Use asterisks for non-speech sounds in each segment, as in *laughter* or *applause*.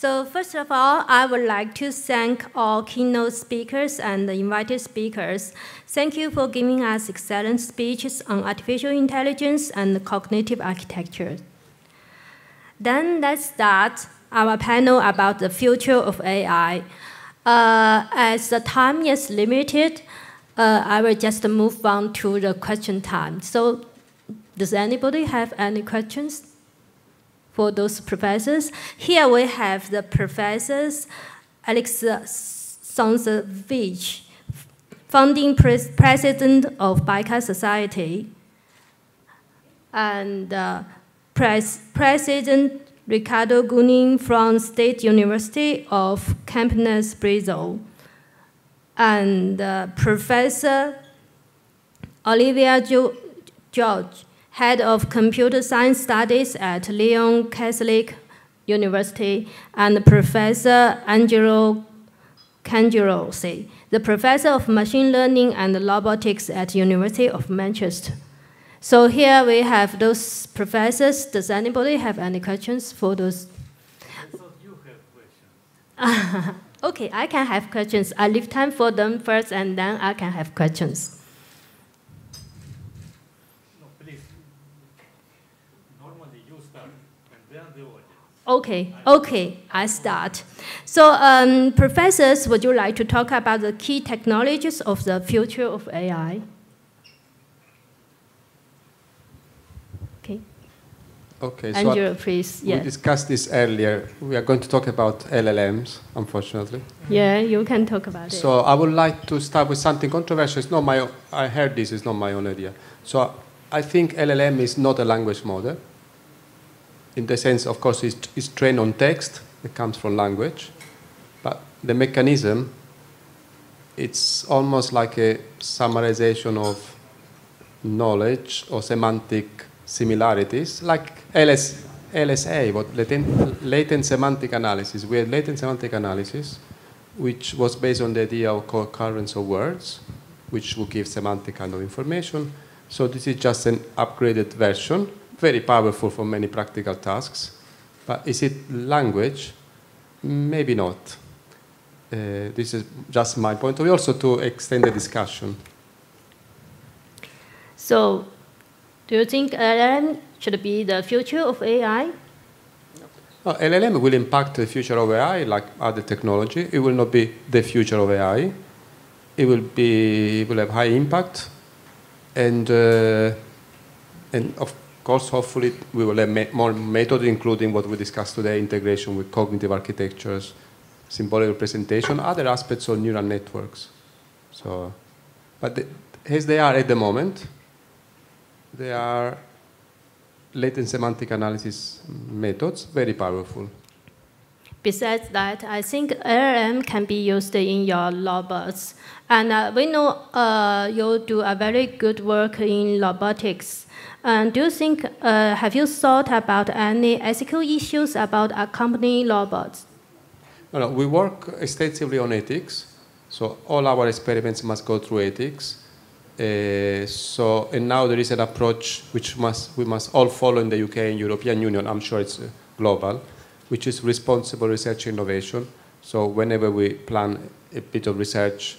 So first of all, I would like to thank all keynote speakers and the invited speakers. Thank you for giving us excellent speeches on artificial intelligence and cognitive architecture. Then let's start our panel about the future of AI. Uh, as the time is limited, uh, I will just move on to the question time. So does anybody have any questions for those professors? Here we have the professors Alex Samsonovich, founding pres president of BICA Society, and uh, pres President Ricardo Gudwin from State University of Campinas, Brazil, and uh, Professor Olivia jo George, Head of Computer Science Studies at Lyon Catholic University, and Professor Angelo Cangelosi, the Professor of Machine Learning and Robotics at University of Manchester. So here we have those professors. Does anybody have any questions for those? You have questions. *laughs* okay, I can have questions. I leave time for them first, and then I can have questions. No, please. Normally you start, and then the audience. Okay, okay, I start. So, um, professors, would you like to talk about the key technologies of the future of AI? Okay, Okay, so Andrew, please. We discussed this earlier. We are going to talk about LLMs, unfortunately. Yeah, you can talk about so it. So I would like to start with something controversial. It's not my. Own, I heard this. It's not my own idea. So I think LLM is not a language model. In the sense, of course, it's, it's trained on text. It comes from language, but the mechanism. It's almost like a summarization of knowledge or semantic similarities, like LS, LSA, what latent, latent semantic analysis. We had latent semantic analysis, which was based on the idea of co-occurrence of words, which would give semantic kind of information. So this is just an upgraded version, very powerful for many practical tasks. But is it language? Maybe not. Uh, this is just my point of view, also to extend the discussion. So do you think LLM should be the future of AI? No, LLM will impact the future of AI like other technology. It will not be the future of AI. It will be it will have high impact, and uh, and of course, hopefully, we will have more methods, including what we discussed today: integration with cognitive architectures, symbolic representation, other aspects of neural networks. So, but the, as they are at the moment, they are latent semantic analysis methods, very powerful. Besides that, I think LLM can be used in your robots. And uh, we know uh, you do a very good work in robotics. And do you think, uh, have you thought about any ethical issues about accompanying robots? No, no, we work extensively on ethics. So all our experiments must go through ethics. Uh, so, and now there is an approach which must, we must all follow in the UK and European Union, I'm sure it's uh, global, which is responsible research innovation. So whenever we plan a bit of research,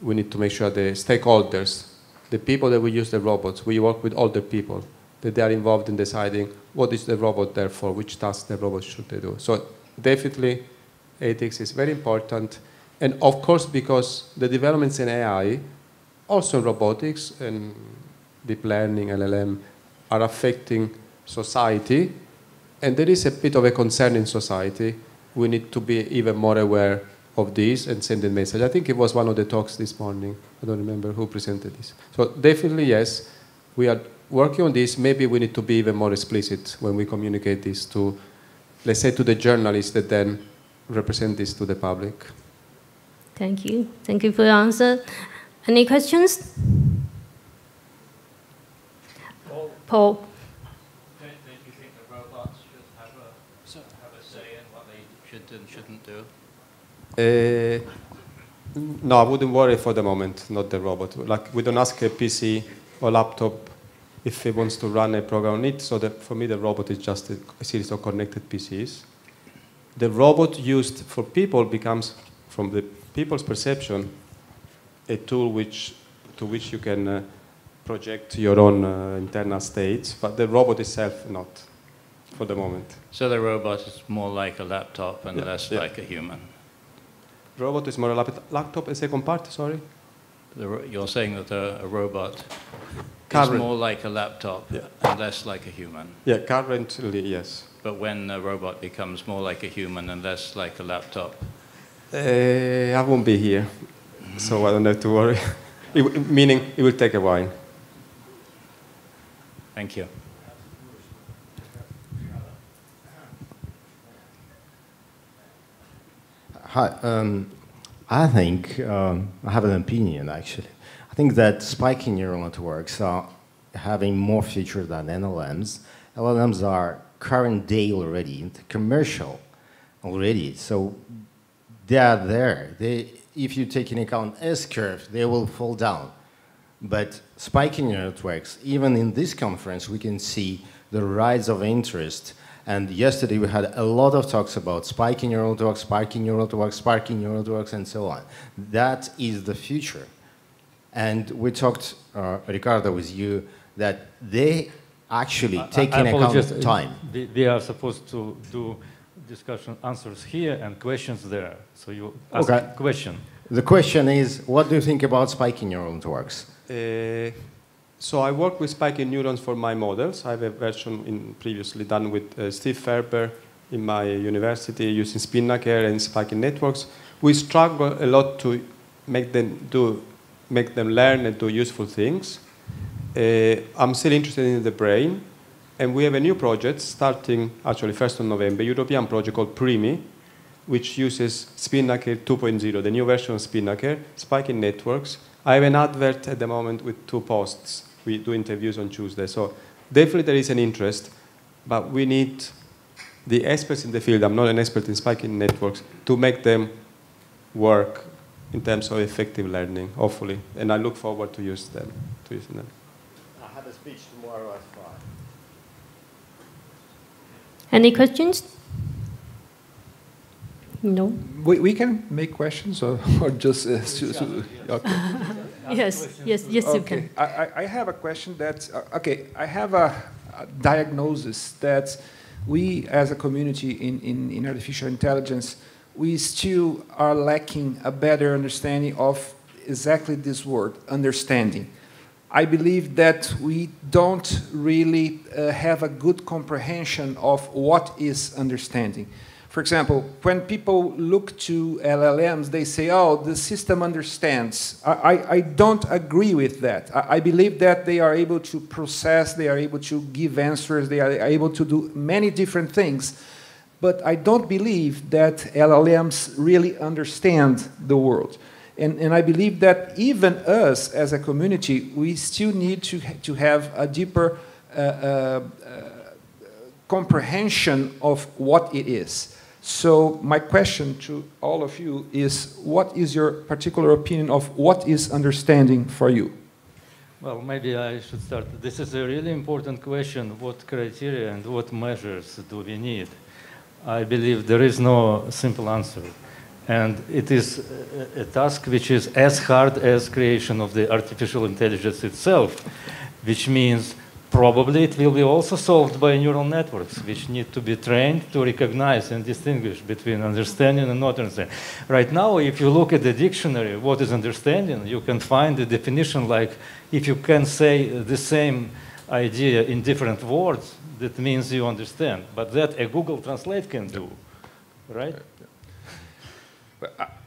we need to make sure the stakeholders, the people that we use the robots, we work with older people, that they are involved in deciding what is the robot there for, which tasks the robot should they do. So definitely ethics is very important. And of course, because the developments in AI also in robotics and deep learning, LLM, are affecting society. And there is a bit of a concern in society. We need to be even more aware of this and send a message. I think it was one of the talks this morning. I don't remember who presented this. So definitely, yes, we are working on this. Maybe we need to be even more explicit when we communicate this to, let's say, to the journalists that then represent this to the public. Thank you. Thank you for your answer. Any questions? Paul. Paul. Don't, don't you think the robots should have a, have a say in what they should and shouldn't do? Uh, no, I wouldn't worry for the moment, not the robot. Like, we don't ask a PC or laptop if it wants to run a program on it. So that for me, the robot is just a, series of connected PCs. the robot used for people becomes, from the people's perception, a tool which, to which you can uh, project your own uh, internal states, but the robot itself not, for the moment. So the robot is more like a laptop and Yeah, less yeah. like a human. Robot is more a lap- laptop, a second part, sorry? You're saying that a, a robot is more like a laptop Yeah. and less like a human. Yeah, currently, yes. But when a robot becomes more like a human and less like a laptop, Uh, I won't be here, so I don't have to worry. *laughs* It meaning, it will take a while. thank you. Um, I think um, I have an opinion actually. I think that spiking neural networks are having more features than LLMs. LLMs are current day already, commercial already. So they are there. They, if you take into account S curve, they will fall down. But spiking neural networks, even in this conference, we can see the rise of interest. And yesterday we had a lot of talks about spiking neural networks, spiking neural networks, spiking neural networks, and so on. That is the future. And we talked, uh, Ricardo, with you, that they actually take I- I into account apologize. time. They, we are supposed to do discussion answers here and questions there. So you ask Okay. a question. The question is, what do you think about spiking neural networks? Uh, so I work with spiking neurons for my models. I have a version in previously done with uh, Steve Furber in my university using SpiNNaker and spiking networks. We struggle a lot to make them do, make them learn and do useful things. Uh, I'm still interested in the brain, and we have a new project starting actually 1st of November, European project called PRIMI, which uses SpiNNaker 2.0, the new version of SpiNNaker, spiking networks. I have an advert at the moment with two posts. We do interviews on Tuesday. So definitely there is an interest, but we need the experts in the field, I'm not an expert in spiking networks, to make them work in terms of effective learning, hopefully. And I look forward to use them, to using them. I have a speech tomorrow at 5. Any questions? No. We, we can make questions or, or just. Uh, su- *laughs* su- okay. Yes, yes, yes, you can. okay. I, I- I have a question that, uh, okay, I have a, a diagnosis that we as a community in, in, in artificial intelligence, we still are lacking a better understanding of exactly this word, understanding. I believe that we don't really uh, have a good comprehension of what is understanding. For example, when people look to LLMs, they say, oh, the system understands. I, I, I don't agree with that. I, I believe that they are able to process, they are able to give answers, they are able to do many different things. But I don't believe that LLMs really understand the world. And, and I believe that even us as a community, we still need to, to have a deeper uh, uh, uh, comprehension of what it is. So my question to all of you is, what is your particular opinion of what is understanding for you? Well, maybe I should start. This is a really important question. What criteria and what measures do we need? I believe there is no simple answer. And it is a, task which is as hard as creation of the artificial intelligence itself, which means probably it will be also solved by neural networks, which need to be trained to recognize and distinguish between understanding and not understanding. Right now, if you look at the dictionary, what is understanding, you can find the definition like if you can say the same idea in different words, that means you understand. But that a Google Translate can do, right? Thank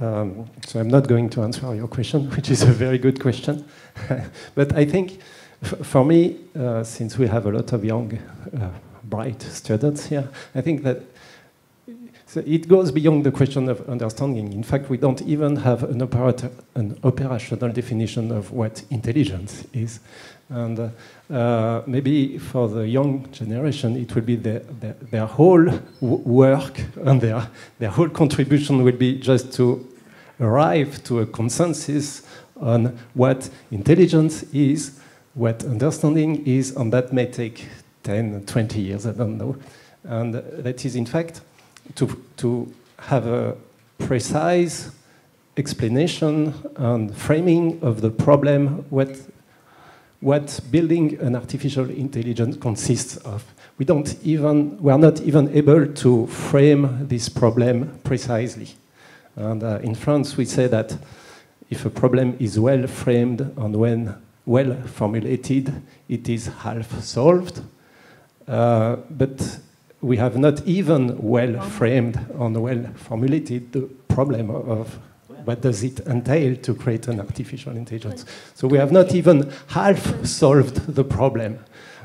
Um, so I'm not going to answer your question, *laughs* which is a very good question. *laughs* but I think for me, uh, since we have a lot of young, uh, bright students here, I think that so it goes beyond the question of understanding. In fact, we don't even have an, an operational definition of what intelligence is. And uh, maybe for the young generation, it will be their, their, their whole work and their, their whole contribution will be just to arrive to a consensus on what intelligence is, what understanding is, and that may take 10, 20 years, I don't know. And that is, in fact, to, to have a precise explanation and framing of the problem, what, what building an artificial intelligence consists of. We don't even, we are not even able to frame this problem precisely. And uh, in France, we say that if a problem is well framed and when well formulated, it is half solved. Uh, but we have not even well framed and well formulated the problem of what does it entail to create an artificial intelligence. So we have not even half solved the problem.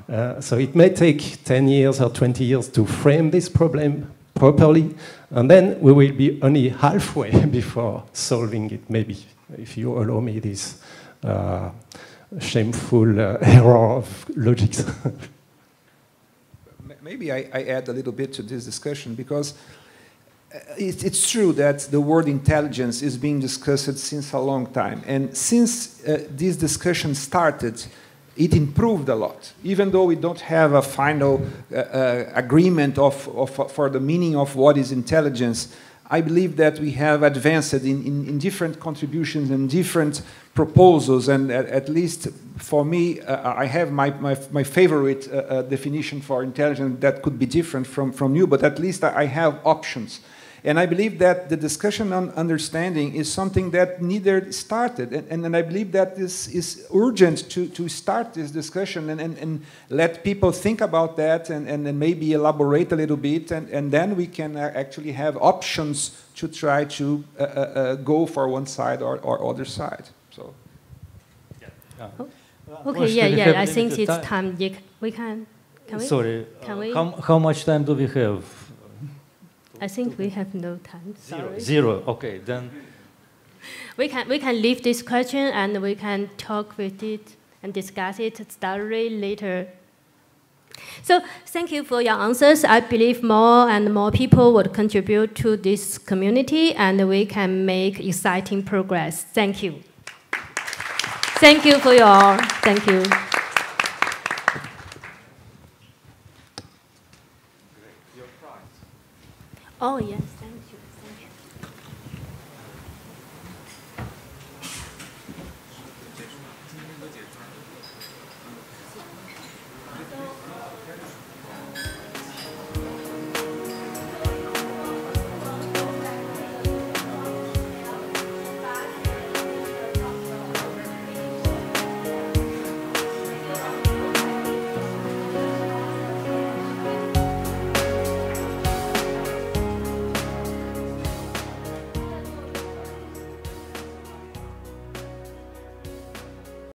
Uh, so it may take 10 years or 20 years to frame this problem properly, and then we will be only halfway *laughs* before solving it, maybe, if you allow me this uh, shameful uh, *laughs* error of logics. *laughs* Maybe I, I, add a little bit to this discussion because it, it's true that the word intelligence is being discussed since a long time. And since uh, this discussion started, it improved a lot. Even though we don't have a final uh, uh, agreement of, of, for the meaning of what is intelligence, I believe that we have advanced in, in, in different contributions and different proposals. And at, at least for me, uh, I have my, my, my favorite uh, uh, definition for intelligence that could be different from, from you, but at least I have options. And I believe that the discussion on understanding is something that neither started. And, and, and I believe that this is urgent to, to start this discussion and, and, and let people think about that and, and, and maybe elaborate a little bit. And, and then we can actually have options to try to uh, uh, uh, go for one side or, or other side. So. Yeah. Oh. Okay, yeah, yeah. I think it's time. time. We can. Can we? Sorry. Can we? How, how much time do we have? I think we have no time. Sorry. Zero. Zero. Okay, then. *laughs* We can we can leave this question and we can talk with it and discuss it thoroughly later. So thank you for your answers. I believe more and more people would contribute to this community and we can make exciting progress. Thank you. Thank you for your, thank you. Oh, yes,